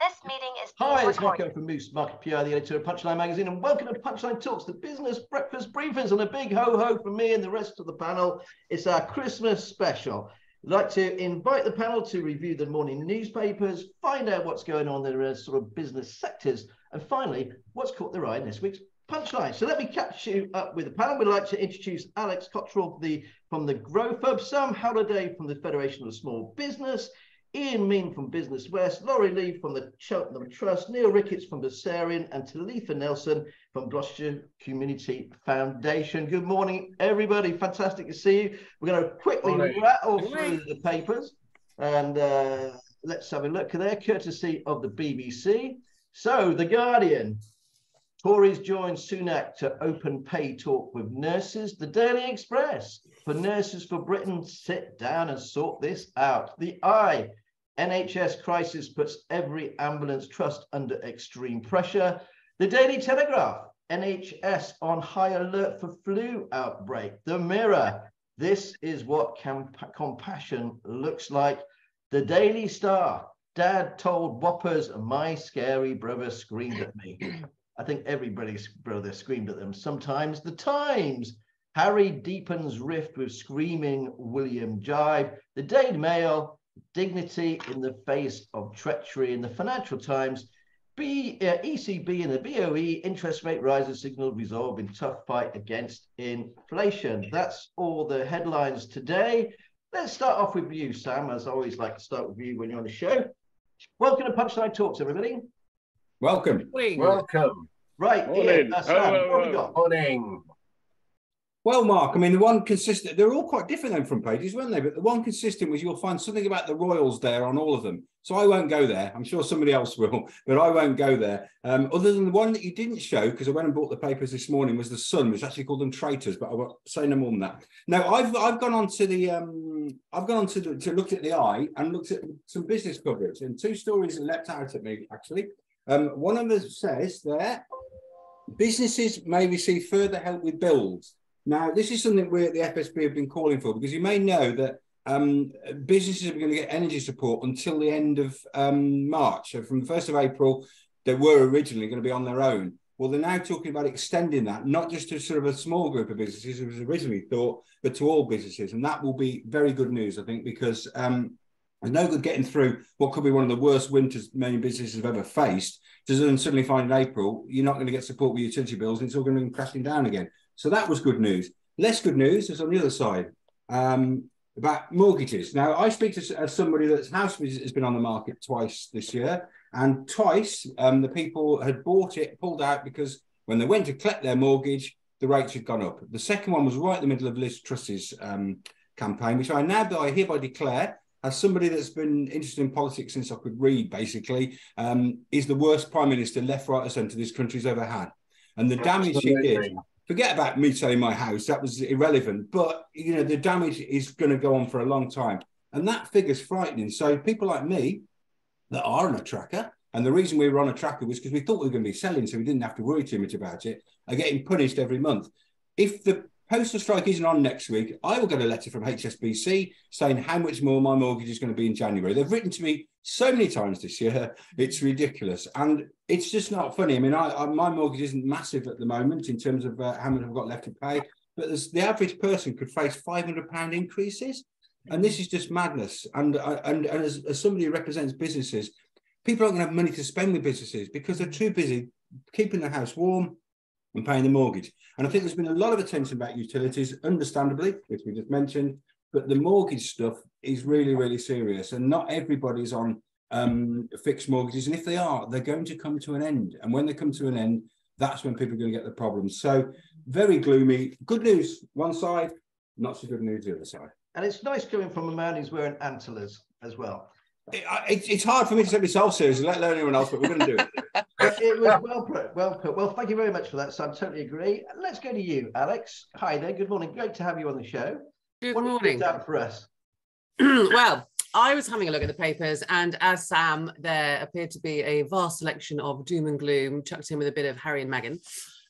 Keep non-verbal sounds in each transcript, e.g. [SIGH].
This meeting is Hi, it's. Marco from Moose, Market PR, the editor of Punchline Magazine, and welcome to Punchline Talks, the business breakfast briefings, and a big ho-ho from me and the rest of the panel. It's our Christmas special. I'd like to invite the panel to review the morning newspapers, find out what's going on in the sort of business sectors, and finally, what's caught their eye in this week's punchline. So let me catch you up with the panel. We'd like to introduce Alex Cottrell the, from the Growth Hub, Sam Holliday from the Federation of Small Business, Ian Mean from Business West, Laurie Lee from the Cheltenham Trust, Neill Ricketts from Versarian, and Talitha Nelson from Gloucester Community Foundation. Good morning, everybody. Fantastic to see you. We're going to quickly Morning. rattle through the papers and uh, let's have a look there, courtesy of the BBC. So, The Guardian. Tories join Sunak to open pay talk with nurses. The Daily Express. For Nurses for Britain, sit down and sort this out. The Eye. NHS crisis puts every ambulance trust under extreme pressure. The Daily Telegraph. NHS on high alert for flu outbreak. The Mirror. This is what camp- compassion looks like. The Daily Star. Dad told whoppers, my scary brother screamed at me. I think everybody's brother screamed at them. Sometimes the Times. Harry deepens rift with screaming William Jive. The Daily Mail. Dignity in the face of treachery in the Financial Times. B, uh, ECB and the BOE interest rate rises signal resolve in tough fight against inflation. That's all the headlines today. Let's start off with you, Sam, as I always like to start with you when you're on the show. Welcome to Punchline Talks, everybody. Welcome. Welcome. Right, Morning. Ian, uh, Sam, Oh, what have we oh, got? Morning. Well, Mark, I mean, the one consistent, they're all quite different then front pages, weren't they? But the one consistent was you'll find something about the Royals there on all of them. So I won't go there. I'm sure somebody else will, [LAUGHS] but I won't go there. Um, other than the one that you didn't show, because I went and bought the papers this morning, was the Sun, which actually called them traitors, but I won't say no more than that. Now, I've I've gone on to the um, I've gone on to the, to look at the eye and looked at some business coverage, and two stories leapt out at me actually. Um, one of them says there, businesses may receive further help with bills. Now, this is something we at the FSB have been calling for because you may know that um, businesses are going to get energy support until the end of um, March. So from the 1st of April, they were originally going to be on their own. Well, they're now talking about extending that, not just to sort of a small group of businesses, as was originally thought, but to all businesses. And that will be very good news, I think, because um, there's no good getting through what could be one of the worst winters many businesses have ever faced to then suddenly find in April you're not going to get support with utility bills and it's all going to be crashing down again. So that was good news. Less good news is on the other side um, about mortgages. Now, I speak to as somebody that's house has been on the market twice this year, and twice um, the people had bought it, pulled out because when they went to collect their mortgage, the rates had gone up. The second one was right in the middle of Liz Truss's um, campaign, which I now I hereby declare as somebody that's been interested in politics since I could read, basically, um, is the worst prime minister, left, right, or centre this country's ever had. And the damage she did. Forget about me selling my house, that was irrelevant. But, you know, the damage is going to go on for a long time. And that figure's frightening. So people like me that are on a tracker, and the reason we were on a tracker was because we thought we were going to be selling, so we didn't have to worry too much about it, are getting punished every month. If the postal strike isn't on next week, I will get a letter from HSBC saying how much more my mortgage is going to be in January. They've written to me so many times this year, it's ridiculous. And it's just not funny. I mean, I, I, my mortgage isn't massive at the moment in terms of uh, how much I've got left to pay, but the average person could face £500 increases. And this is just madness. And, uh, and, and as, as somebody who represents businesses, people aren't going to have money to spend with businesses because they're too busy keeping the house warm and paying the mortgage. And I think there's been a lot of attention about utilities, understandably, which we just mentioned, but the mortgage stuff is really, really serious. And not everybody's on um, fixed mortgages. And if they are, they're going to come to an end. And when they come to an end, that's when people are going to get the problems. So very gloomy. Good news, one side, not so good news, the other side. And it's nice coming from a man who's wearing antlers as well. It, it, it's hard for me to take myself seriously, let alone anyone else, but we're going to do it. [LAUGHS] It was well put, well put. Well, thank you very much for that, Sam. Totally agree. Let's go to you, Alex. Hi there. Good morning. Great to have you on the show. Good What morning. picked out for us? [CLEARS THROAT] well, I was having a look at the papers, and as Sam, there appeared to be a vast selection of doom and gloom, chucked in with a bit of Harry and Meghan.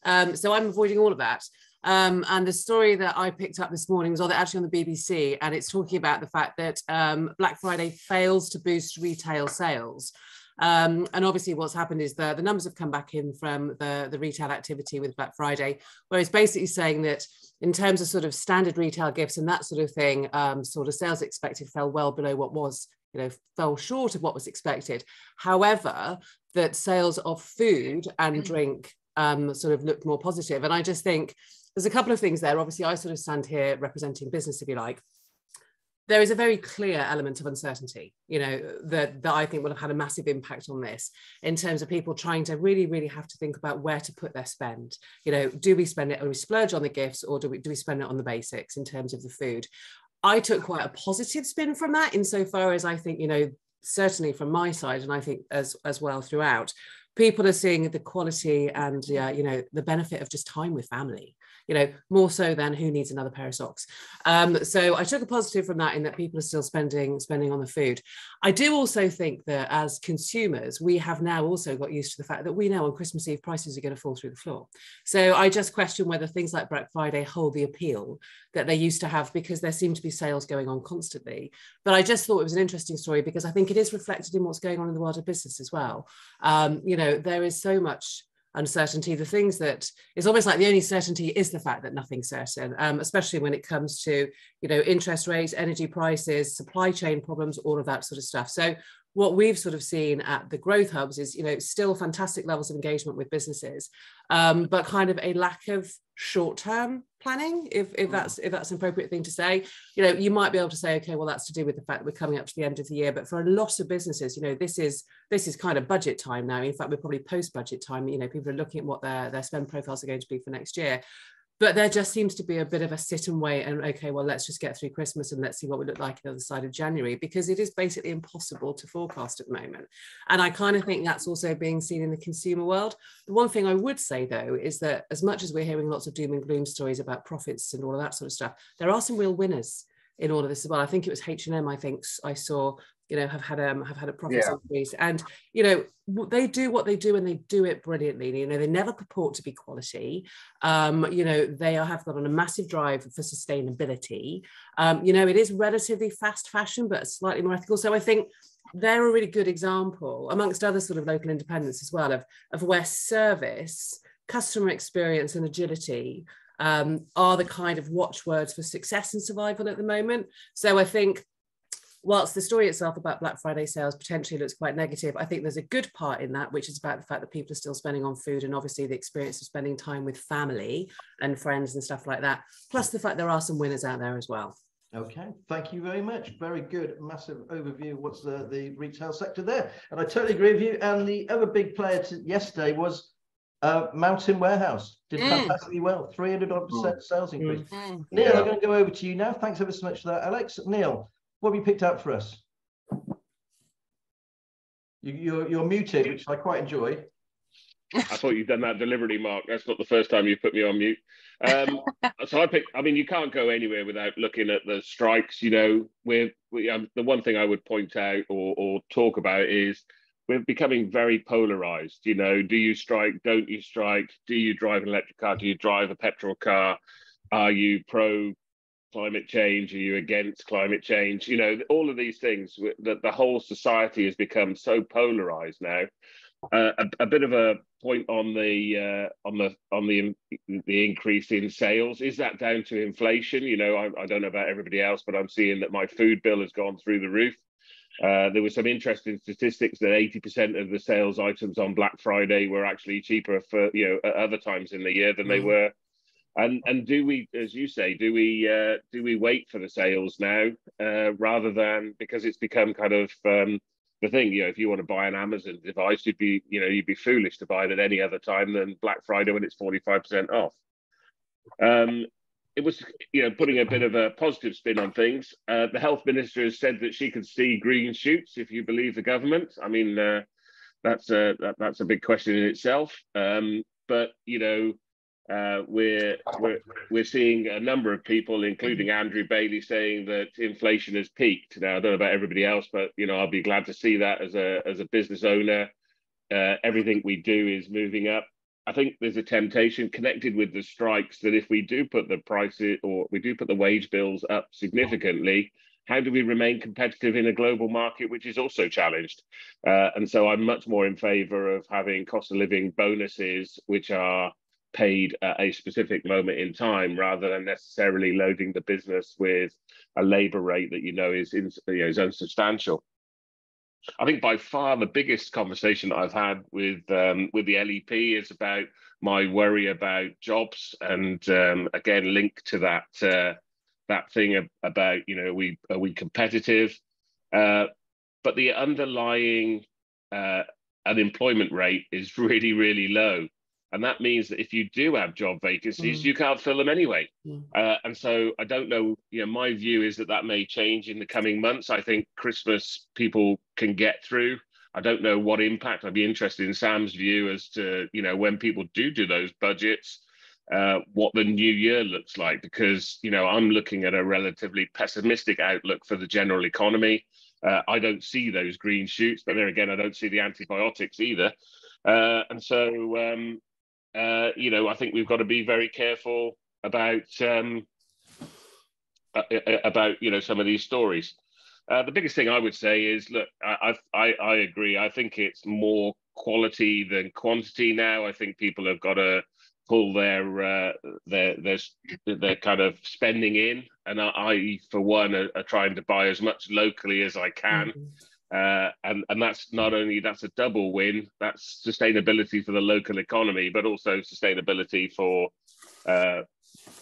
Um, so I'm avoiding all of that. Um, and the story that I picked up this morning was actually on the BBC, and it's talking about the fact that um, Black Friday fails to boost retail sales. Um, and obviously, what's happened is the, the numbers have come back in from the, the retail activity with Black Friday, where it's basically saying that in terms of sort of standard retail gifts and that sort of thing, um, sort of sales expected fell well below what was you know fell short of what was expected however that sales of food and mm. drink um, sort of looked more positive and i just think there's a couple of things there obviously i sort of stand here representing business if you like there is a very clear element of uncertainty, you know, that, that I think will have had a massive impact on this in terms of people trying to really, really have to think about where to put their spend. You know, do we spend it, or we splurge on the gifts, or do we do we spend it on the basics in terms of the food? I took quite a positive spin from that, insofar as I think, you know, certainly from my side, and I think as as well throughout, people are seeing the quality and you know the benefit of just time with family you know, more so than who needs another pair of socks. Um, so I took a positive from that in that people are still spending spending on the food. I do also think that as consumers, we have now also got used to the fact that we know on Christmas Eve prices are going to fall through the floor. So I just question whether things like Black Friday hold the appeal that they used to have because there seem to be sales going on constantly. But I just thought it was an interesting story because I think it is reflected in what's going on in the world of business as well. Um, you know, there is so much uncertainty. The things that it's almost like the only certainty is the fact that nothing's certain um, especially when it comes to you know interest rates energy prices supply chain problems all of that sort of stuff. So what we've sort of seen at the growth hubs is you know still fantastic levels of engagement with businesses um, but kind of a lack of short-term planning if, if mm. that's if that's an appropriate thing to say. You know you might be able to say okay well that's to do with the fact that we're coming up to the end of the year but for a lot of businesses you know this is this is kind of budget time now. In fact we're probably post budget time. You know people are looking at what their their spend profiles are going to be for next year but there just seems to be a bit of a sit and wait and okay well let's just get through christmas and let's see what we look like on the other side of january because it is basically impossible to forecast at the moment and i kind of think that's also being seen in the consumer world the one thing i would say though is that as much as we're hearing lots of doom and gloom stories about profits and all of that sort of stuff there are some real winners in all of this as well. I think it was H and M. I think I saw you know have had um have had a profit yeah. increase and you know they do what they do and they do it brilliantly. You know they never purport to be quality. Um you know they are have got on a massive drive for sustainability. Um you know it is relatively fast fashion but slightly more ethical. So i think they're a really good example amongst other sort of local independents as well of of where service customer experience and agility um, are the kind of watchwords for success and survival at the moment. So i think whilst the story itself about Black Friday sales potentially looks quite negative, I think there's a good part in that, which is about the fact that people are still spending on food and obviously the experience of spending time with family and friends and stuff like that. Plus the fact there are some winners out there as well. Okay, thank you very much. Very good, massive overview of what's the, the retail sector there. And I totally agree with you. And the other big player to, yesterday was uh, Mountain Warehouse. Did mm. fantastically well, 300 percent sales increase. Mm. Neil, yeah. I'm going to go over to you now. Thanks ever so much for that, Alex. Neil, what have you picked up for us? You, you're, you're muted, which I quite enjoy. I thought you'd done that deliberately, Mark. That's not the first time you've put me on mute. Um, [LAUGHS] so I picked. I mean, you can't go anywhere without looking at the strikes. You know, we're we, um, the one thing I would point out or, or talk about is we're becoming very polarized. You know, do you strike? Don't you strike? Do you drive an electric car? Do you drive a petrol car? Are you pro climate change? Are you against climate change? You know, all of these things that the whole society has become so polarized now. Uh, a, a, bit of a point on the uh, on the on the the increase in sales is that down to inflation? You know, I, I, don't know about everybody else, but I'm seeing that my food bill has gone through the roof. Uh, there were some interesting statistics that 80% of the sales items on Black Friday were actually cheaper for you know at other times in the year than mm. they were and and do we, as you say, do we uh, do we wait for the sales now uh, rather than because it's become kind of um, the thing? You know, if you want to buy an Amazon device, you'd be you know you'd be foolish to buy it at any other time than Black Friday when it's forty five percent off. Um, it was you know putting a bit of a positive spin on things. Uh, the health minister has said that she could see green shoots if you believe the government. I mean, uh, that's a that, that's a big question in itself. Um, but you know uh, we're, we're, we're seeing a number of people, including Andrew Bailey, saying that inflation has peaked. Now, I don't know about everybody else, but you know, I'll be glad to see that as a as a business owner. Uh, everything we do is moving up. I think there's a temptation connected with the strikes that if we do put the prices or we do put the wage bills up significantly, how do we remain competitive in a global market which is also challenged? Uh, and so I'm much more in favour of having cost of living bonuses which are paid at a specific moment in time rather than necessarily loading the business with a labour rate that you know is in, you know, is unsubstantial. I think by far the biggest conversation I've had with um, with the LEP is about my worry about jobs, and um, again linked to that uh, that thing about you know are we are we competitive, uh, but the underlying uh, unemployment rate is really really low. And that means that if you do have job vacancies, mm. you can't fill them anyway. Mm. Uh, and so I don't know, you know, my view is that that may change in the coming months. I think Christmas people can get through. I don't know what impact. I'd be interested in Sam's view as to, you know, when people do do those budgets, uh, what the new year looks like, because, you know, I'm looking at a relatively pessimistic outlook for the general economy. Uh, I don't see those green shoots, but there again, I don't see the antibiotics either. Uh, and so, um, uh, you know, I think we've got to be very careful about um, uh, uh, about you know some of these stories. Uh, the biggest thing I would say is, look, I, I I agree. I think it's more quality than quantity now. I think people have got to pull their uh, their their their kind of spending in, and I, I for one, are, are, trying to buy as much locally as I can. Mm-hmm. Uh, and and that's not only that's a double win. That's sustainability for the local economy, but also sustainability for uh,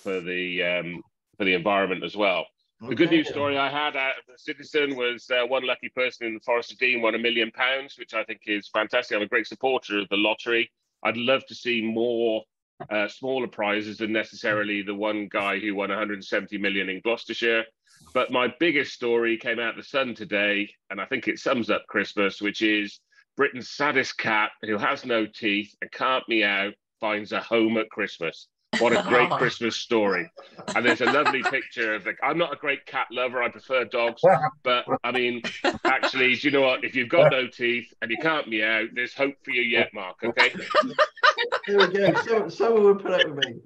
for the um, for the environment as well. Okay. The good news story I had out of the citizen was uh, one lucky person in the Forest of Dean won a million pounds, which I think is fantastic. I'm a great supporter of the lottery. I'd love to see more uh, smaller prizes than necessarily the one guy who won 170 million in Gloucestershire. But my biggest story came out the Sun today, and I think it sums up Christmas, which is Britain's saddest cat who has no teeth and can't meow finds a home at Christmas. What a great [LAUGHS] Christmas story. And there's a lovely picture of like, I'm not a great cat lover. I prefer dogs. But I mean, actually, do you know what? If you've got no teeth and you can't meow, there's hope for you yet, Mark. Okay. [LAUGHS] There we go. So, someone will put up with me.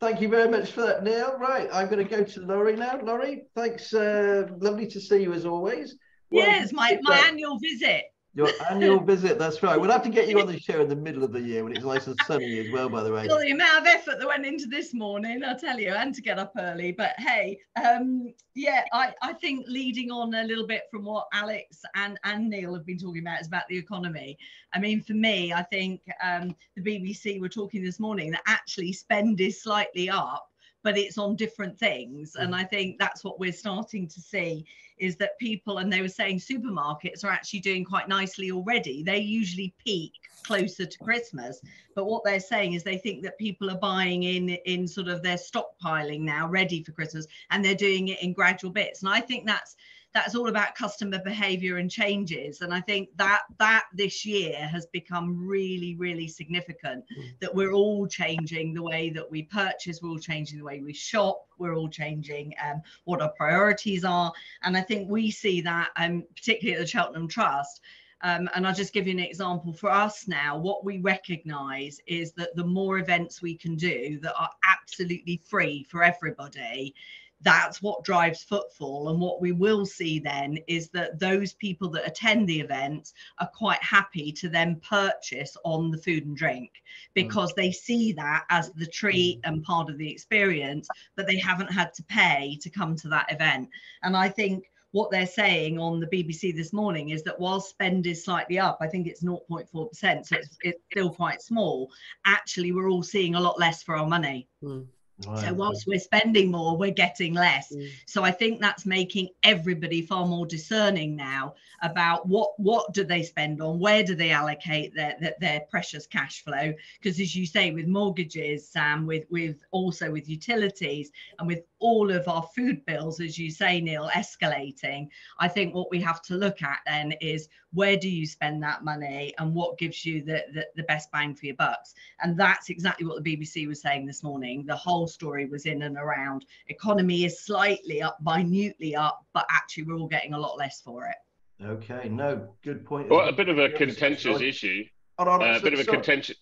Thank you very much for that, Neil. Right, I'm going to go to Laurie now. Laurie, thanks. Uh, lovely to see you as always. Well, yes, my, my annual visit. Your annual visit, that's right. We'll have to get you on the show in the middle of the year when it's nice and sunny as well, by the way. Well, the amount of effort that went into this morning, I'll tell you, and to get up early. But hey, um, yeah, I, I think leading on a little bit from what Alex and, and Neil have been talking about is about the economy. I mean, for me, I think um, the BBC were talking this morning that actually spend is slightly up but it's on different things. And mm. I think that's what we're starting to see is that people, and they were saying supermarkets are actually doing quite nicely already. They usually peak closer to Christmas, but what they're saying is they think that people are buying in in sort of their stockpiling now, ready for Christmas, and they're doing it in gradual bits. And I think that's that's all about customer behavior and changes and i think that that this year has become really really significant mm. that we're all changing the way that we purchase we're all changing the way we shop we're all changing um, what our priorities are and i think we see that um, particularly at the cheltenham trust um, and I'll just give you an example for us now. What we recognize is that the more events we can do that are absolutely free for everybody, that's what drives footfall. And what we will see then is that those people that attend the event are quite happy to then purchase on the food and drink because mm. they see that as the treat mm. and part of the experience, but they haven't had to pay to come to that event. And I think what they're saying on the BBC this morning is that while spend is slightly up, I think it's 0.4%, so it's, it's still quite small. Actually, we're all seeing a lot less for our money. Mm. Right. So whilst we're spending more, we're getting less. Mm. So I think that's making everybody far more discerning now about what what do they spend on, where do they allocate their their, their precious cash flow? Because as you say, with mortgages, Sam, with with also with utilities and with all of our food bills, as you say, Neil, escalating. I think what we have to look at then is where do you spend that money and what gives you the, the, the best bang for your bucks? And that's exactly what the BBC was saying this morning. The whole story was in and around economy is slightly up, minutely up, but actually we're all getting a lot less for it. Okay, no, good point. Well, a bit of a contentious issue. No, no, uh, a bit of a contentious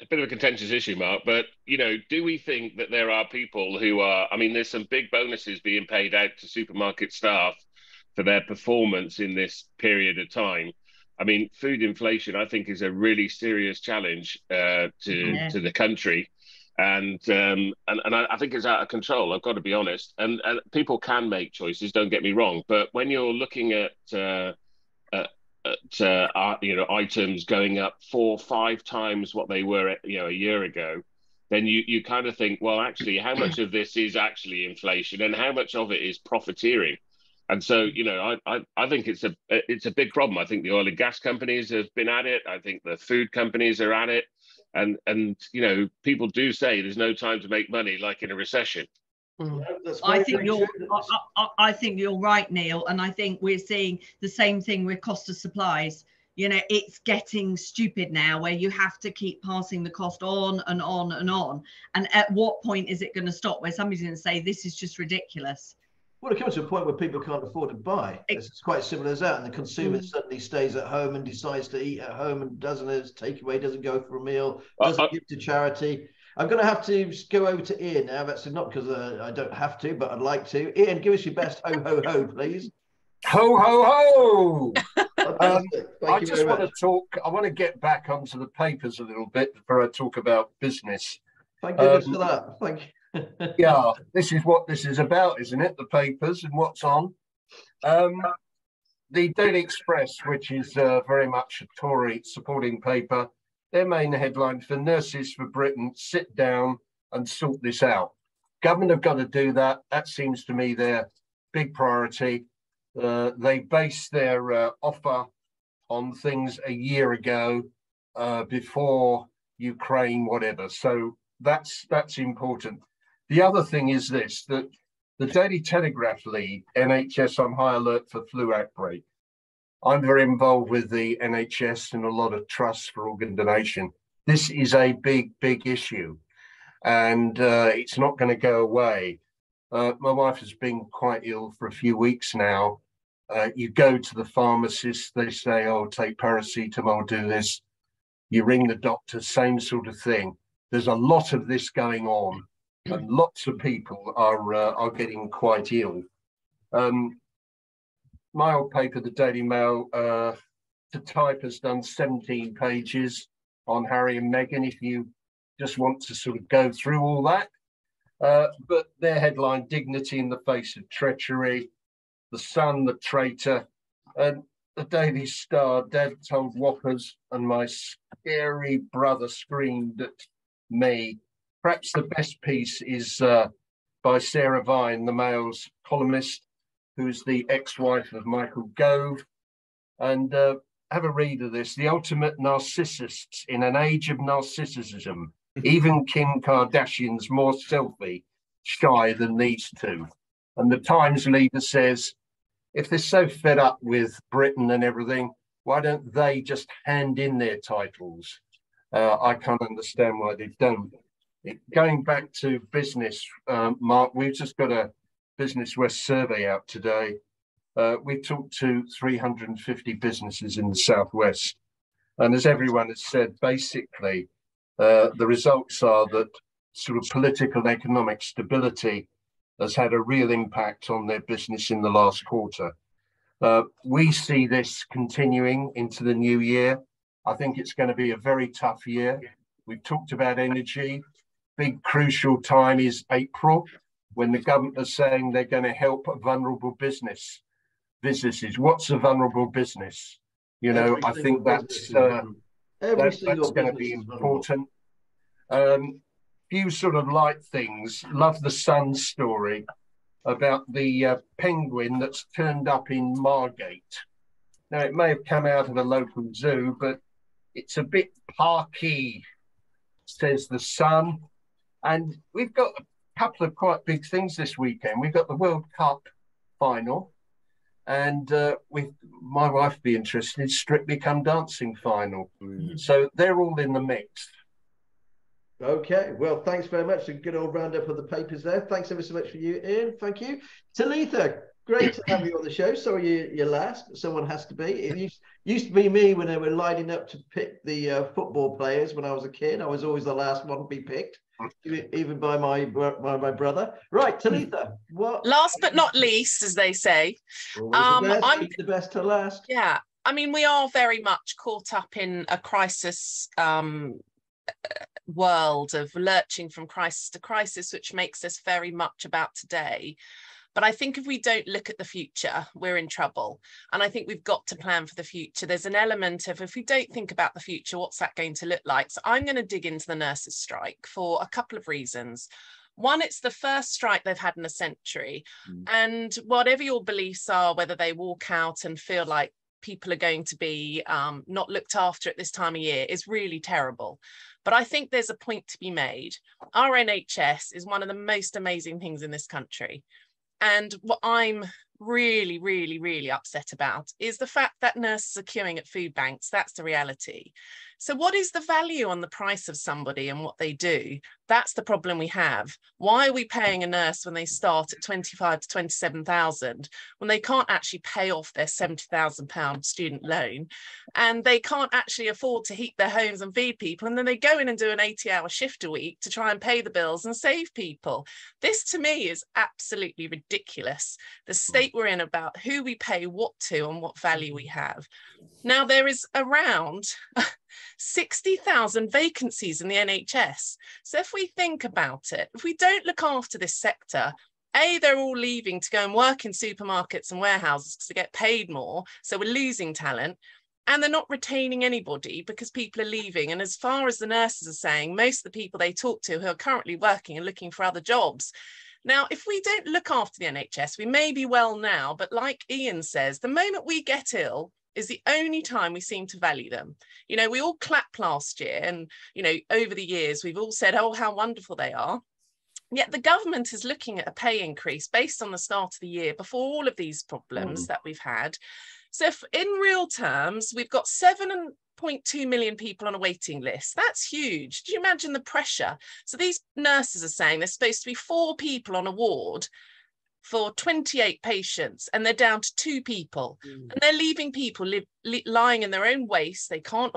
a bit of a contentious issue, Mark, but you know, do we think that there are people who are? I mean, there's some big bonuses being paid out to supermarket staff for their performance in this period of time. I mean, food inflation, I think, is a really serious challenge uh, to yeah. to the country, and um, and and I, I, think it's out of control. I've got to be honest. And, and people can make choices. Don't get me wrong, but when you're looking at uh, at uh, you know items going up four five times what they were you know a year ago then you you kind of think well actually how much of this is actually inflation and how much of it is profiteering? And so you know I, I i think it's a it's a big problem. I think the oil and gas companies have been at it. I think the food companies are at it. And and you know people do say there's no time to make money like in a recession Mm. I think you're. I, I, think you're right, Neil, and I think we're seeing the same thing with cost of supplies. You know, it's getting stupid now, where you have to keep passing the cost on and on and on. And at what point is it going to stop? Where somebody's going to say this is just ridiculous? Well, it comes to a point where people can't afford to buy. It's quite simple as that. And the consumer mm. suddenly stays at home and decides to eat at home and doesn't as takeaway, doesn't go for a meal, doesn't uh, give to charity. I'm going to have to go over to Ian now. That's not because uh, I don't have to, but I'd like to. Ian, give us your best ho ho ho, please. Ho ho ho! um, I just want much. to talk. I want to get back onto the papers a little bit before I talk about business. Thank goodness um, for that. Thank you. yeah, this is what this is about, isn't it? The papers and what's on. Um, the Daily Express, which is uh, very much a Tory supporting paper, their main headline for Nurses for Britain sit down and sort this out. Government have got to do that. That seems to me their big priority. Uh, they base their uh, offer on things a year ago uh, before Ukraine, whatever. So that's that's important. The other thing is this that the Daily Telegraph lead NHS on high alert for flu outbreak. I'm very involved with the NHS and a lot of trusts for organ donation. This is a big, big issue, and uh, it's not going to go away. Uh, my wife has been quite ill for a few weeks now. Uh, you go to the pharmacist, they say, "Oh, take paracetamol, do this." You ring the doctor, same sort of thing. There's a lot of this going on, and lots of people are uh, are getting quite ill. Um, my old paper, the Daily Mail, uh, to type has done 17 pages on Harry and Meghan. If you just want to sort of go through all that, uh, but their headline: "Dignity in the face of treachery." The Sun, the traitor, and the Daily Star. Dad told whoppers, and my scary brother screamed at me. Perhaps the best piece is uh, by Sarah Vine, the Mail's columnist, who's the ex-wife of Michael Gove. And uh, have a read of this. The ultimate narcissists in an age of narcissism. [LAUGHS] Even Kim Kardashian's more selfie shy than these two. And the Times leader says, if they're so fed up with Britain and everything, why don't they just hand in their titles? Uh, I can't understand why they don't. It, going back to business, um, Mark, we've just got a Business West survey out today. Uh, we talked to 350 businesses in the Southwest. And as everyone has said, basically, uh, the results are that sort of political and economic stability has had a real impact on their business in the last quarter. Uh, we see this continuing into the new year. I think it's going to be a very tough year. We've talked about energy. Big crucial time is April when the government are saying they're going to help vulnerable business businesses. What's a vulnerable business? You know, Every I think that's uh, that, that's going to be important. Um, few sort of light things. Love the Sun story about the uh, penguin that's turned up in Margate. Now, it may have come out of a local zoo, but it's a bit parky, says the Sun. And we've got couple of quite big things this weekend. We've got the World Cup final, and uh, with my wife be interested, Strictly Come Dancing final. Mm. So they're all in the mix. Okay, well, thanks very much. A good old roundup of the papers there. Thanks ever so much for you, Ian. Thank you. Talitha, great to have you on the show. Sorry you, you're last. Someone has to be. It used, used to be me when they were lining up to pick the uh, football players when I was a kid. I was always the last one to be picked, even by my by my brother. Right, Talitha. What? Last but not least, as they say. Um, the I'm the best to last. Yeah, I mean, we are very much caught up in a crisis um, world of lurching from crisis to crisis, which makes us very much about today. But I think if we don't look at the future, we're in trouble. And I think we've got to plan for the future. There's an element of if we don't think about the future, what's that going to look like? So I'm going to dig into the nurses' strike for a couple of reasons. One, it's the first strike they've had in a century. Mm. And whatever your beliefs are, whether they walk out and feel like people are going to be um, not looked after at this time of year is really terrible. But I think there's a point to be made. Our NHS is one of the most amazing things in this country. And what I'm really, really, really upset about is the fact that nurses are queuing at food banks. That's the reality. So, what is the value on the price of somebody and what they do? That's the problem we have. Why are we paying a nurse when they start at 25 to 27,000 when they can't actually pay off their 70,000 pound student loan and they can't actually afford to heat their homes and feed people and then they go in and do an 80 hour shift a week to try and pay the bills and save people. This to me is absolutely ridiculous. The hmm. state we're in about who we pay what to and what value we hmm. have. Now there is around [LAUGHS] 60,000 vacancies in the NHS. So if we think about it, if we don't look after this sector, a, they're all leaving to go and work in supermarkets and warehouses to get paid more. So we're losing talent. And they're not retaining anybody because people are leaving. And as far as the nurses are saying, most of the people they talk to who are currently working and looking for other jobs. Now, if we don't look after the NHS, we may be well now, but like Ian says, the moment we get ill, is the only time we seem to value them. You know, we all clapped last year, and, you know, over the years, we've all said, oh, how wonderful they are. Yet the government is looking at a pay increase based on the start of the year before all of these problems mm. that we've had. So, if in real terms, we've got 7.2 million people on a waiting list. That's huge. Do you imagine the pressure? So, these nurses are saying there's supposed to be four people on a ward for 28 patients and they're down to two people. Mm. and they're leaving people li- li- lying in their own waste. They can't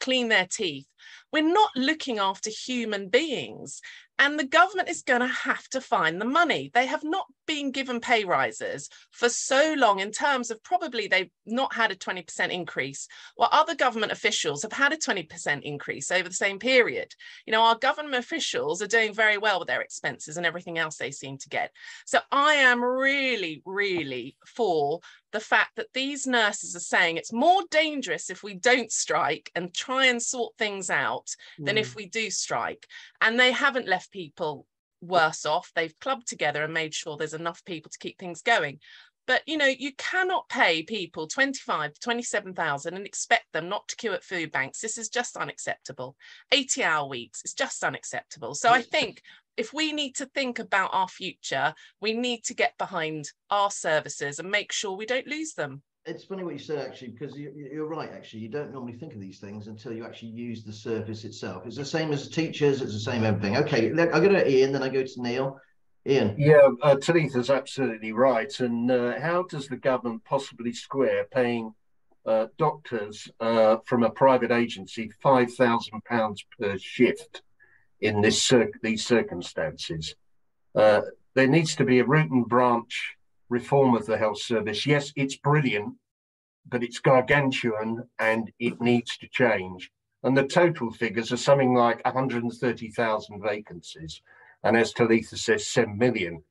clean their teeth. We're not looking after human beings and the government is going to have to find the money. They have not been given pay rises for so long, in terms of probably they've not had a 20% increase, while other government officials have had a 20% increase over the same period. You know, our government officials are doing very well with their expenses and everything else they seem to get. So I am really, really for the fact that these nurses are saying it's more dangerous if we don't strike and try and sort things out mm. than if mm. we do strike. And they haven't left people worse off. They've clubbed together and made sure there's enough people to keep things going. But you know, you cannot pay people 25 to 27,000 and expect them not to queue at food banks. This is just unacceptable. 80 hour weeks is just unacceptable. So I think if we need to think about our future, we need to get behind our services and make sure we don't lose them. It's funny what you said, actually, because you, are right. Actually, you don't normally think of these things until you actually use the service itself. It's the same as teachers. It's the same everything. Okay, I go to Ian, then I go to Neil. Ian. Yeah, uh, Talitha's absolutely right. And uh, how does the government possibly square paying uh, doctors uh, from a private agency five thousand pounds per shift? In this cir- these circumstances. Uh, there needs to be a root and branch reform of the health service. Yes, it's brilliant, but it's gargantuan and it needs to change. And the total figures are something like 130,000 vacancies. And as Talitha says, 7 million.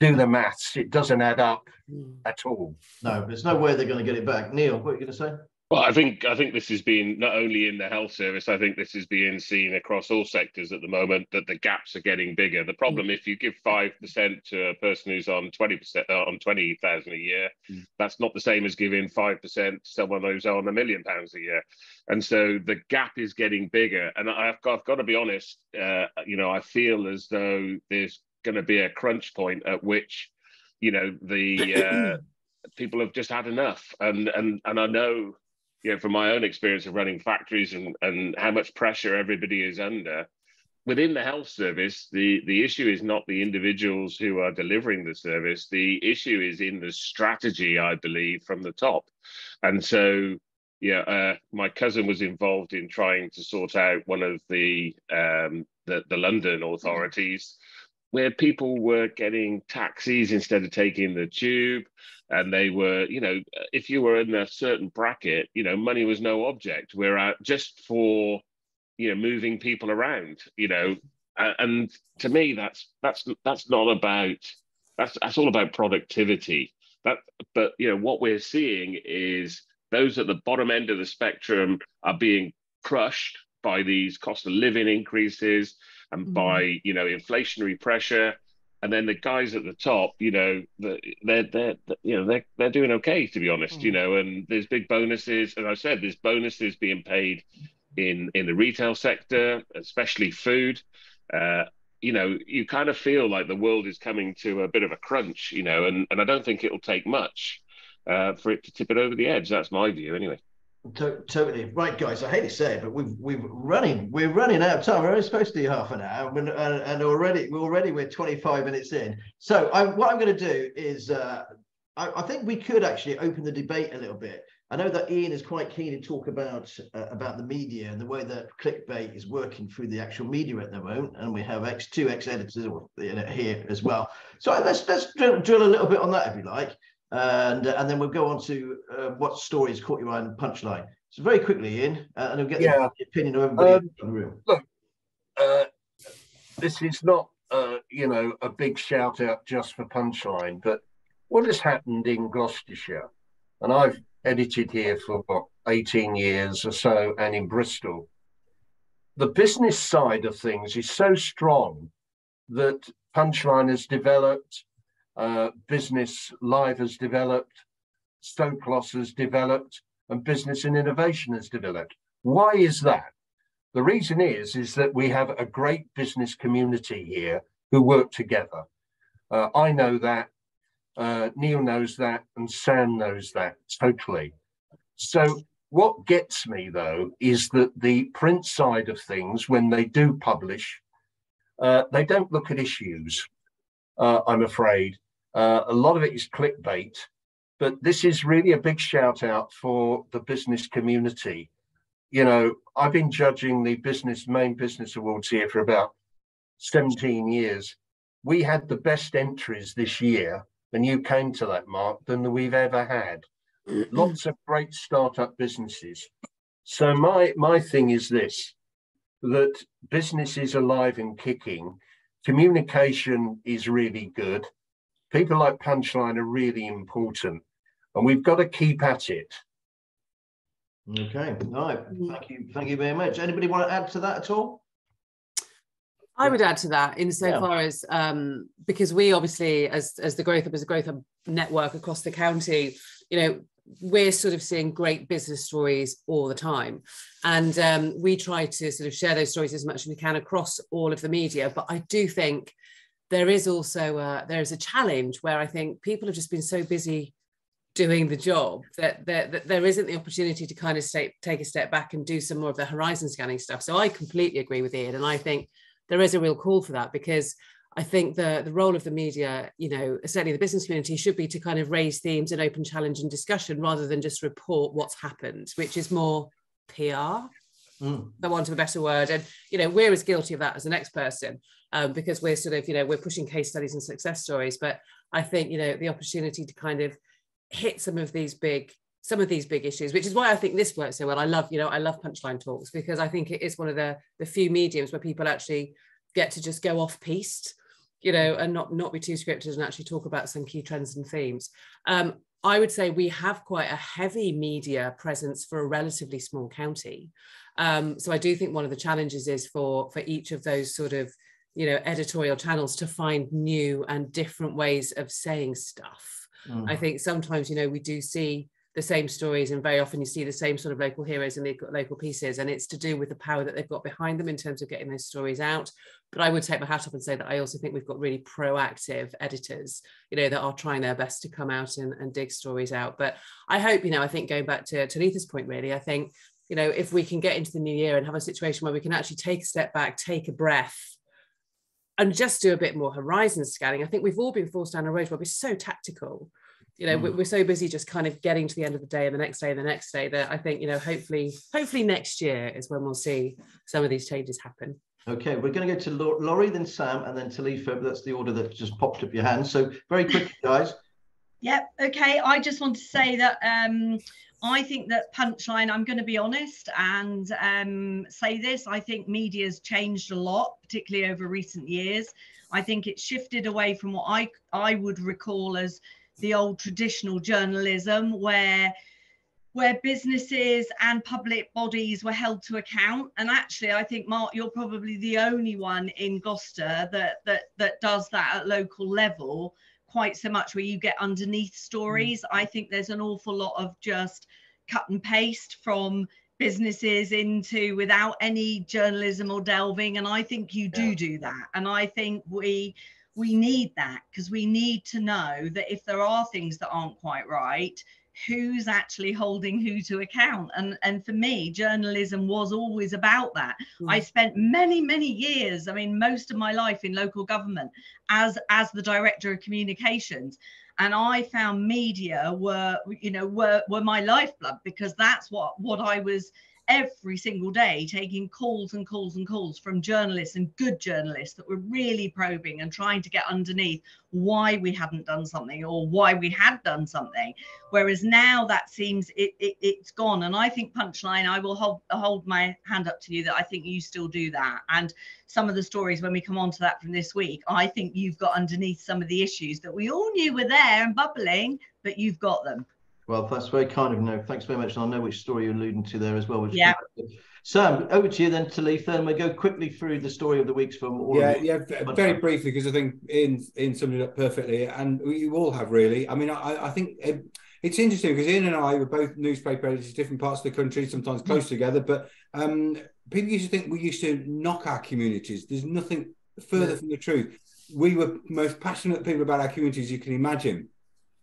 Do the maths, it doesn't add up mm. at all. No, there's no way they're going to get it back. Neil, what are you going to say? Well, I think I think this is being not only in the health service. I think this is being seen across all sectors at the moment that the gaps are getting bigger. The problem, mm. if you give five percent to a person who's on twenty percent uh, on twenty thousand a year, mm. that's not the same as giving five percent to someone who's on a million pounds a year. And so the gap is getting bigger. And I've got, I've got to be honest. Uh, you know, I feel as though there's going to be a crunch point at which, you know, the uh, [CLEARS THROAT] people have just had enough. And and and I know you know, from my own experience of running factories and, and how much pressure everybody is under, within the health service, the, the issue is not the individuals who are delivering the service. The issue is in the strategy, I believe, from the top. And so, yeah, uh, my cousin was involved in trying to sort out one of the um, the, the London authorities where people were getting taxis instead of taking the tube and they were you know if you were in a certain bracket you know money was no object. We're out just for you know moving people around you know. And to me that's that's that's not about that's that's all about productivity. That but you know what we're seeing is those at the bottom end of the spectrum are being crushed by these cost of living increases and mm-hmm. by you know inflationary pressure and then the guys at the top you know they're they're, you know they're, they're doing okay to be honest mm. you know and there's big bonuses and i said there's bonuses being paid in in the retail sector, especially food. Uh, you know, you kind of feel like the world is coming to a bit of a crunch, you know, and, and I don't think it'll take much uh, for it to tip it over the edge. That's my view, anyway. Totally right, guys. I hate to say it, but we've we've running we're running out of time. We're only supposed to do half an hour, and, and already we're already we're 25 minutes in. So I, what I'm going to do is uh, I, I think we could actually open the debate a little bit I know that Ian is quite keen to talk about uh, about the media and the way that clickbait is working through the actual media at the moment, and we have X two ex editors here as well. So let's let's drill, drill, a little bit on that if you like, and uh, and then we'll go on to uh, what stories caught your eye and punchline. So very quickly, Ian, uh, and we'll get yeah. the opinion of everybody um, in the room. Look, uh, this is not uh, you know a big shout out just for punchline, but what has happened in Gloucestershire, and I've edited here for what, 18 years or so and in Bristol. The business side of things is so strong that Punchline has developed, uh, Business Live has developed, SoGlos has developed, and Business and Innovation has developed. Why is that? The reason is, is that we have a great business community here who work together. Uh, I know that uh, Neil knows that, and Sam knows that totally. So, what gets me though is that the print side of things, when they do publish, uh, they don't look at issues. Uh, I'm afraid uh, a lot of it is clickbait, but this is really a big shout out for the business community. You know, I've been judging the business main business awards here for about 17 years. We had the best entries this year and you came to that mark than we've ever had. Lots of great startup businesses. So my my thing is this: that business is alive and kicking. Communication is really good. People like Punchline are really important, and we've got to keep at it. Okay, all right. Thank you, thank you very much. Anybody want to add to that at all? I would add to that insofar yeah. as um, because we obviously, as as the growth of as a growth network across the county, you know, we're sort of seeing great business stories all the time, and um, we try to sort of share those stories as much as we can across all of the media. But I do think there is also a, there is a challenge where I think people have just been so busy doing the job that, that, that there isn't the opportunity to kind of stay, take a step back and do some more of the horizon scanning stuff. So I completely agree with Ian, and I think there is a real call for that because I think the the role of the media, you know, certainly the business community, should be to kind of raise themes and open challenge and discussion rather than just report what's happened, which is more PR, mm. for want of a better word. And you know, we're as guilty of that as the next person um, because we're sort of, you know, we're pushing case studies and success stories. But I think you know the opportunity to kind of hit some of these big some of these big issues, which is why I think this works so well. I love, you know, I love punchline talks because I think it is one of the the few mediums where people actually get to just go off piste, you know, and not not be too scripted and actually talk about some key trends and themes. Um, I would say we have quite a heavy media presence for a relatively small county. Um, so I do think one of the challenges is for for each of those sort of you know editorial channels to find new and different ways of saying stuff. Mm. I think sometimes you know we do see the same stories and very often you see the same sort of local heroes and the local pieces and it's to do with the power that they've got behind them in terms of getting those stories out but i would take my hat off and say that i also think we've got really proactive editors you know that are trying their best to come out and, and dig stories out but i hope you know i think going back to, to letha's point really i think you know, if we can get into the new year and have a situation where we can actually take a step back, take a breath, and just do a bit more horizon scanning. I think we've all been forced down a road where we're so tactical. You know, mm. we're so busy just kind of getting to the end of the day and the next day and the next day that I think, you know, hopefully, hopefully next year is when we'll see some of these changes happen. Okay, we're going to go to Laurie, then Sam, and then Talitha. But that's the order that just popped up your hand. So very quickly, guys. [LAUGHS] Yep. Okay. I just want to say that um, I think that Punchline, I'm going to be honest and um, say this I think media's changed a lot, particularly over recent years. I think it's shifted away from what I, I would recall as the old traditional journalism where where businesses and public bodies were held to account and actually i think mark you're probably the only one in gloucester that that that does that at local level quite so much where you get underneath stories. Mm. I think there's an awful lot of just cut and paste from businesses into without any journalism or delving and i think you do yeah. do that and i think we we need that because we need to know that if there are things that aren't quite right who's actually holding who to account. And and for me journalism was always about that. Mm. i spent many many years i mean most of my life in local government as as the director of communications. And i found media were you know were were my lifeblood because that's what what i was every single day taking calls and calls and calls from journalists and good journalists that were really probing and trying to get underneath why we hadn't done something or why we had done something. Whereas now that seems it, it has gone. And i think punchline i will hold hold my hand up to you that i think you still do that. And some of the stories when we come on to that from this week i think you've got underneath some of the issues that we all knew were there and bubbling but you've got them well, that's very kind of you. Thanks very much. And I know which story you're alluding to there as well. Which yeah. Sam, over to you then, Talitha, and we'll go quickly through the story of the weeks from all. Yeah, yeah, very briefly because I think Ian Ian summed it up perfectly, and we all have really. I mean, I, I think it, it's interesting because Ian and I were both newspaper editors, different parts of the country, sometimes close mm. together. But um, people used to think we used to knock our communities. There's nothing further yeah. from the truth. We were most passionate people about our communities you can imagine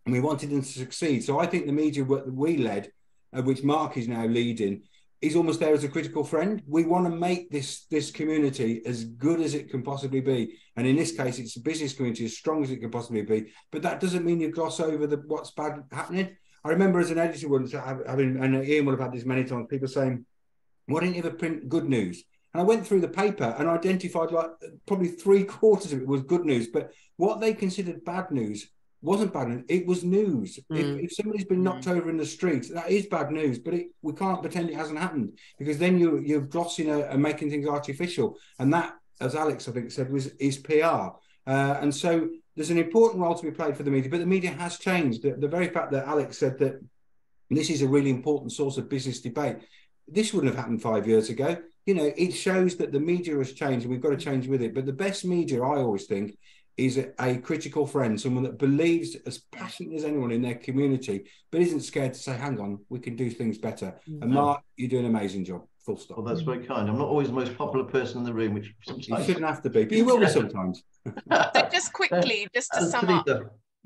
and we wanted them to succeed. So I think the media work that we led, uh, which Mark is now leading, is almost there as a critical friend. We want to make this this community as good as it can possibly be, and in this case, it's a business community as strong as it can possibly be. But that doesn't mean you gloss over the what's bad happening. I remember as an editor once having, and Ian will have had this many times, people saying, "Why didn't you ever print good news?" And I went through the paper and identified like probably three [LAUGHS] quarters of it was good news, but what they considered bad news wasn't bad news. It was news. Mm. If, if, somebody's been knocked mm. over in the street, that is bad news. But it, we can't pretend it hasn't happened because then you you're glossing and making things artificial. And that, as Alex I think said, was is PR. Uh, and so there's an important role to be played for the media. But the media has changed. The, the very fact that Alex said that this is a really important source of business debate. This wouldn't have happened five years ago. You know, it shows that the media has changed and we've got to change with it. But the best media, I always think, is a, critical friend, someone that believes as passionately as anyone in their community, but isn't scared to say, hang on, we can do things better. Mm-hmm. And Mark, you do an amazing job. Full stop. Well, that's very kind. I'm not always the most popular person in the room, which sometimes... you shouldn't have to be, but you will be [LAUGHS] sometimes. so just quickly, just to [LAUGHS] sum up,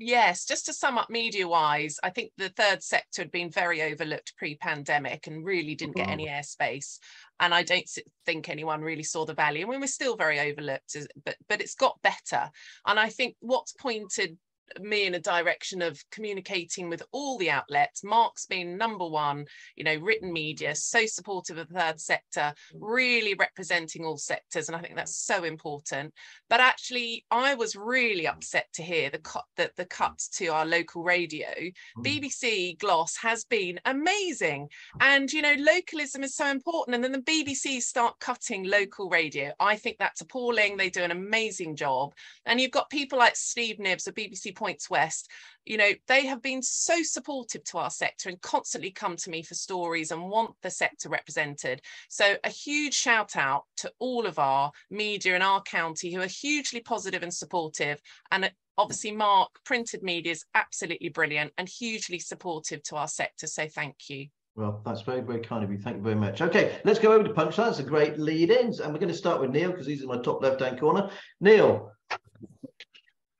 Yes, just to sum up media wise, I think the third sector had been very overlooked pre pandemic and really didn't get mm-hmm. any airspace. And I don't think anyone really saw the value. I mean, we're still very overlooked, but, but it's got better. And I think what's pointed me in a direction of communicating with all the outlets. Mark's been number one, you know, written media, so supportive of the third sector, really representing all sectors. And I think that's so important. But actually, I was really upset to hear the cut that the cuts to our local radio. Mm. BBC Glos has been amazing. And you know, localism is so important. And then the BBC start cutting local radio. I think that's appalling. They do an amazing job. And you've got people like Steve Knibbs of BBC Points West, you know, they have been so supportive to our sector and constantly come to me for stories and want the sector represented. So a huge shout out to all of our media in our county who are hugely positive and supportive. And obviously Mark, printed media is absolutely brilliant and hugely supportive to our sector. So thank you. Well, that's very, very kind of you. Thank you very much. Okay, let's go over to Punchline. That's a great lead in. And we're going to start with Neill because he's in my top left hand corner. Neill,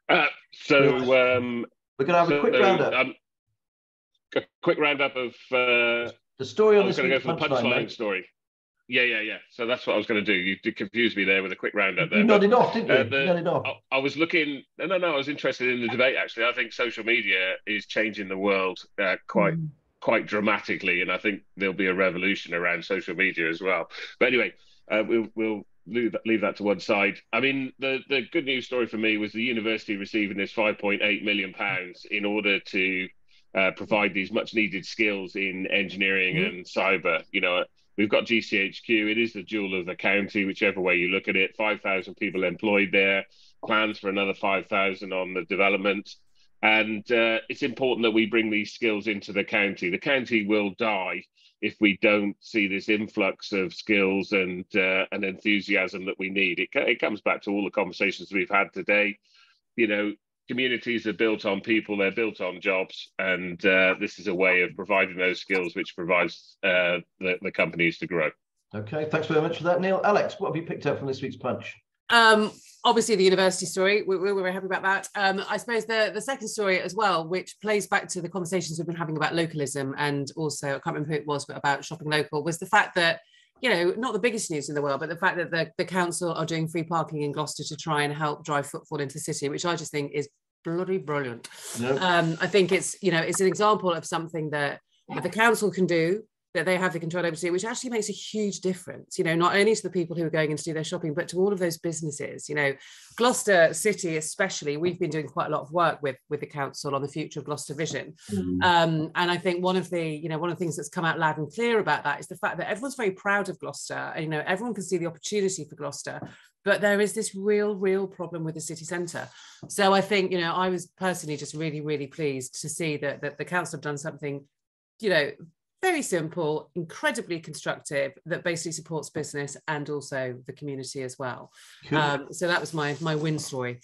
uh, so um, we're going to have so, a quick roundup. Um, a quick roundup of uh, The story I on was going to go for the punchline, story. Yeah, yeah, yeah. So that's what I was going to do. You did confuse me there with a quick roundup there. You nodded off, didn't you? uh, you the- nodded off. I, I was looking. No, no, no. I was interested in the debate. Actually, I think social media is changing the world uh, quite, Mm. quite dramatically, and I think there'll be a revolution around social media as well. But anyway, uh, we'll we'll leave that, leave that to one side. I mean, the the good news story for me was the university receiving this 5.8 million pounds in order to uh, provide these much needed skills in engineering Mhm. and cyber. You know. We've got GCHQ. It is the jewel of the county, whichever way you look at it. 5,000 people employed there plans for another 5,000 on the development. And uh, it's important that we bring these skills into the county. The county will die if we don't see this influx of skills and uh, and enthusiasm that we need. It, it comes back to all the conversations we've had today. You know, communities are built on people, they're built on jobs, and uh, this is a way of providing those skills, which provides uh, the, the companies to grow. Okay, thanks very much for that, Neill. Alex, what have you picked up from this week's punch? Um, obviously, the university story, we, we were very happy about that. Um, I suppose the, the second story as well, which plays back to the conversations we've been having about localism and also, I can't remember who it was, but about shopping local, was the fact that, you know, not the biggest news in the world, but the fact that the, the council are doing free parking in Gloucester to try and help drive footfall into the city, which I just think is bloody brilliant. Um, I think it's, you know, it's an example of something that the council can do, that they have the control over to do, which actually makes a huge difference, you know, not only to the people who are going in to do their shopping, but to all of those businesses, you know, Gloucester City, especially, we've been doing quite a lot of work with, with the council on the future of Gloucester Vision. Um, and I think one of the, you know, one of the things that's come out loud and clear about that is the fact that everyone's very proud of Gloucester. And, you know, everyone can see the opportunity for Gloucester, but there is this real, real problem with the city centre. So I think, you know, I was personally just really, really pleased to see that, that the council have done something, you know, very simple, incredibly constructive that basically supports business and also the community as well. Um, so that was my my win story.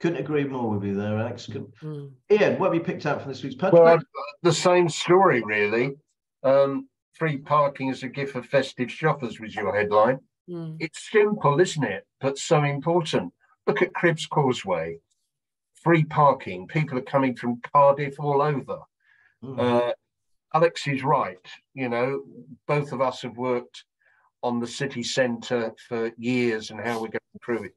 couldn't agree more with you there, Alex. Mm. Ian, what have you picked out for this week's punch? Well, the same story, really. Um, free parking as a gift for festive shoppers was your headline. Mm. It's simple, isn't it? But so important. Look at Cribs Causeway. Free parking. People are coming from Cardiff all over. Mm. Uh, Alex is right. You know, both of us have worked on the city centre for years and how we're going to improve it.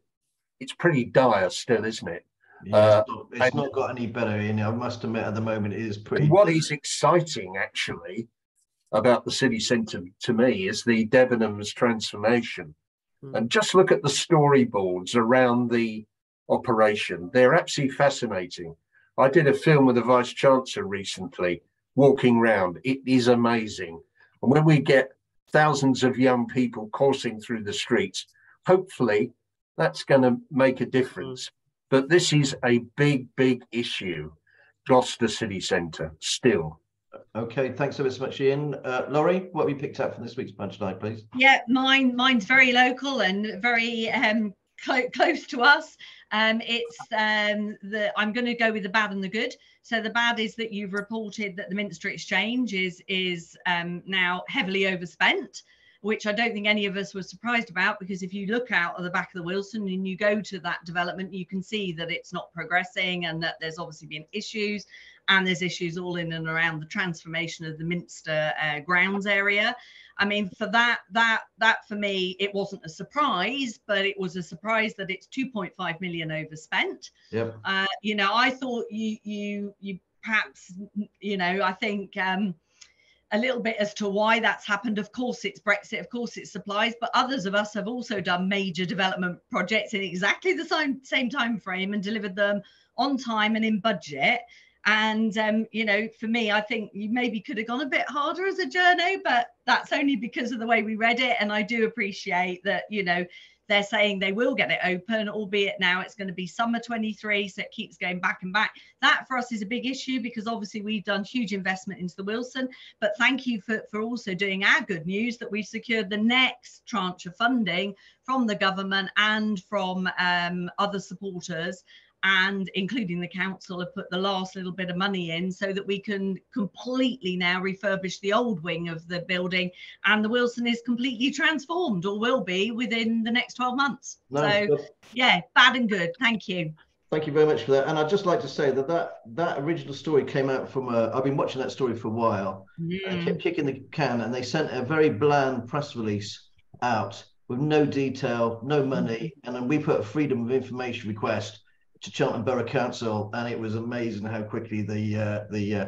It's pretty dire still, isn't it? Yeah, uh, it's, not, it's not got any better, Ian. I must admit, at the moment, it is pretty. What is exciting actually about the city centre to me is the Debenhams transformation. Mm. And just look at the storyboards around the operation. They're absolutely fascinating. I did a film with the Vice Chancellor recently, walking round. It is amazing. And when we get thousands of young people coursing through the streets, hopefully that's going to make a difference. But this is a big, big issue. Gloucester City Centre still. Okay, thanks ever so much, Ian. Uh, Laurie, what have you picked up from this week's punchline, please? Yeah, mine mine's very local and very um, clo- close to us. Um, it's um, the I'm going to go with the bad and the good. So the bad is that you've reported that the Minster Exchange is is um, now heavily overspent, which I don't think any of us were surprised about because if you look out of the back of the Wilson and you go to that development, you can see that it's not progressing and that there's obviously been issues and there's issues all in and around the transformation of the Minster uh, grounds area. I mean, for that, that, that for me, it wasn't a surprise, but it was a surprise that it's 2.5 million overspent. Yep. Uh, you know, I thought you, you, you perhaps, you know, I think um, a little bit as to why that's happened. Of course, it's Brexit. Of course, it's supplies. But others of us have also done major development projects in exactly the same same time frame and delivered them on time and in budget. And um, you know, for me, I think you maybe could have gone a bit harder as a journo, but that's only because of the way we read it. And I do appreciate that, you know, they're saying they will get it open, albeit now it's going to be summer 23, so it keeps going back and back. That for us is a big issue because obviously we've done huge investment into the Wilson. But thank you for, for also doing our good news that we've secured the next tranche of funding from the government and from um, other supporters and including the council have put the last little bit of money in so that we can completely now refurbish the old wing of the building and the wilson is completely transformed or will be within the next 12 months No, so good. yeah bad and good thank you Thank you very much for that. And I'd just like to say that that, that original story came out from a, I've been watching that story for a while. Mm. I kept kicking the can, and they sent a very bland press release out with no detail, no money, and then we put a freedom of information request to Cheltenham Borough Council, and it was amazing how quickly the uh, the uh,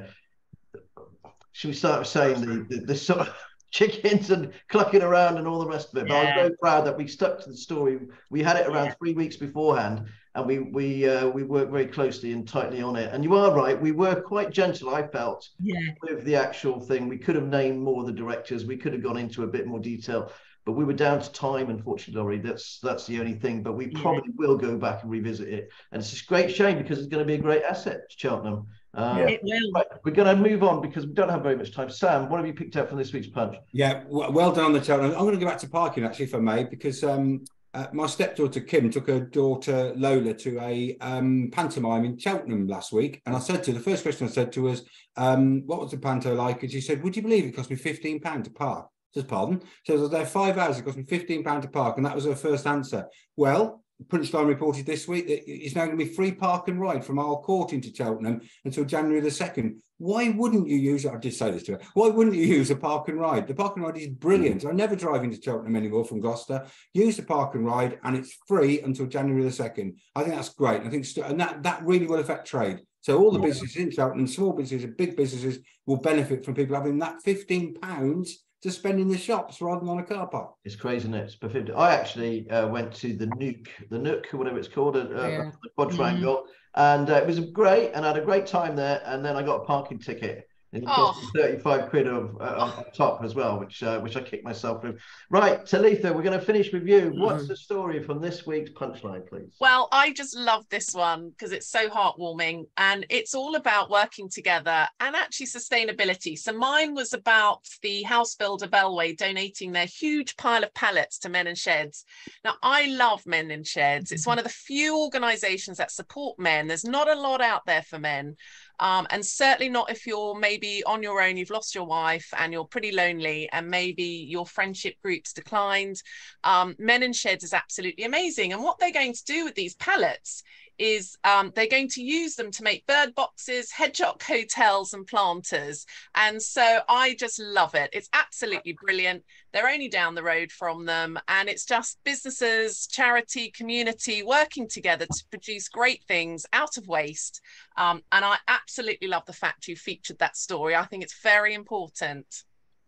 should we start saying the, the the sort of [LAUGHS] chickens and clucking around and all the rest of it. But I was Yeah. very proud that we stuck to the story. We had it around Yeah. three weeks beforehand, and we we uh, we worked very closely and tightly on it. And you are right, we were quite gentle. I felt Yeah. with the actual thing. We could have named more of the directors. We could have gone into a bit more detail, but we were down to time, unfortunately, Laurie. That's that's the only thing. But we Yeah. probably will go back and revisit it. And it's a great shame because it's going to be a great asset to Cheltenham. Um, Yeah. It will. Right, we're going to move on because we don't have very much time. Sam, what have you picked up from this week's punch? Yeah, w- well done on the challenge. I'm going to go back to parking actually, if I may, because um, uh, my stepdaughter Kim took her daughter Lola to a um, pantomime in Cheltenham last week, and I said to her, the first question I said to her was, um, "What was the panto like?" And she said, "Would you believe it cost me fifteen pound to park?" Said, "Pardon?" She "I was there five hours. It cost me fifteen pound to park," and that was her first answer. Well. Punchline reported this week that it's now going to be free park and ride from Arle Court into Cheltenham until January the 2nd. Why wouldn't you use I did say this to her. Why wouldn't you use a park and ride? The park and ride is brilliant. I never drive into Cheltenham anymore from Gloucester. Use the park and ride, and it's free until January the 2nd. I think that's great. I think and that that really will affect trade. So all the businesses in Cheltenham, small businesses and big businesses will benefit from people having that 15 pounds to spend in the shops rather than on a car park. It's crazy, isn't it? It's perfect. I actually uh, went to the Nuke, the Nook, whatever it's called, uh, Yeah. the quadrangle, and uh, it was great, and I had a great time there. And then I got a parking ticket. And it cost me 35 quid of, uh, on on top as well, which uh, which I kicked myself with. Right, Talitha, we're going to finish with you. What's the story from this week's punchline, please? Well, I just love this one because it's so heartwarming and it's all about working together and actually sustainability. So mine was about the house builder Bellway donating their huge pile of pallets to Men in Sheds. Now, I love Men in Sheds. It's one of the few organizations that support men. There's not a lot out there for men. Um, and certainly not if you're maybe on your own, you've lost your wife and you're pretty lonely, and maybe your friendship groups declined. Um, Men in Sheds is absolutely amazing. And what they're going to do with these pallets is um, they're going to use them to make bird boxes, hedgehog hotels, and planters. And so I just love it. It's absolutely brilliant. They're only down the road from them. And it's just businesses, charity, community working together to produce great things out of waste. Um, and I absolutely love the fact you featured that story. I think it's very important.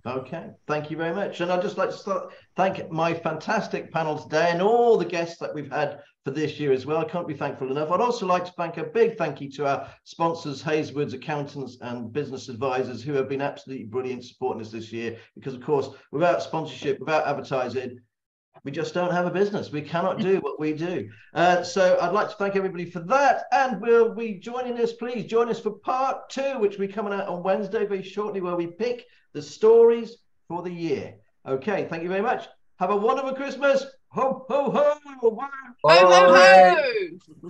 Okay, thank you very much. And I'd just like to start, thank my fantastic panel today and all the guests that we've had for this year as well. I can't be thankful enough. I'd also like to thank a big thank you to our sponsors, Hazlewoods Accountants and Business Advisors, who have been absolutely brilliant supporting us this year. Because, of course, without sponsorship, without advertising, we just don't have a business. We cannot do what we do. Uh, so I'd like to thank everybody for that. And we'll be joining us. Please join us for part two, which will be coming out on Wednesday very shortly, where we pick the stories for the year. Okay, thank you very much. Have a wonderful Christmas. Ho, ho, ho. Ho, ho, ho!